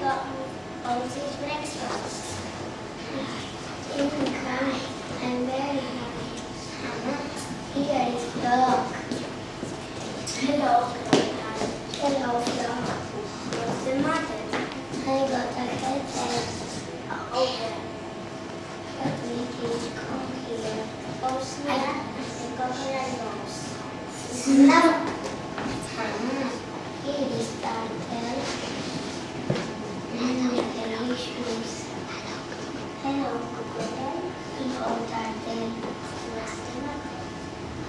got Ozzy's breakfast. Even cry. I'm very happy. Anna, here is dog. Hello. Hello. What's the matter? I got a headache. Oh, yeah. Me please come here. Oh, snap. The crocodile knows. Snap. Anna, here is turtle. Hello, delicious. Hello, crocodile. Hello, turtle. What's the matter?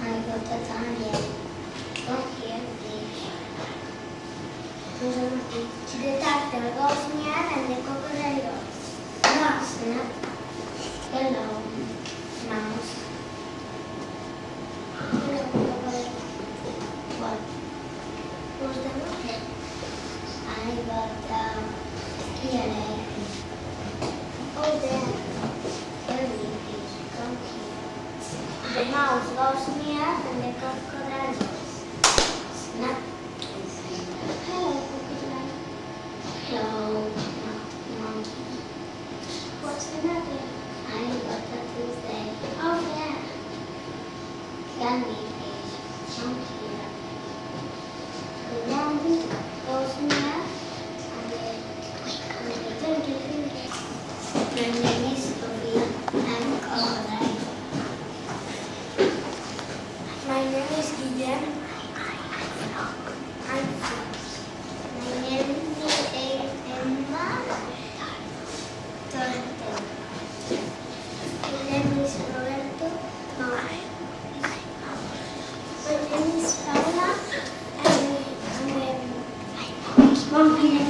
I got a onion. Come here, please. The turtle goes near and the crocodile goes. No, snap. Hello, mouse. What? The mouse goes near and the crocodile goes. Snap. Tell me, please. Come here. The monkey goes near and the, and the twinkle twinkle. My name is Sophia. I'm crocodile. My name is Guillermo. I'm six. My name is Emma. Turtle. My name is Roberto. Mouse. My name is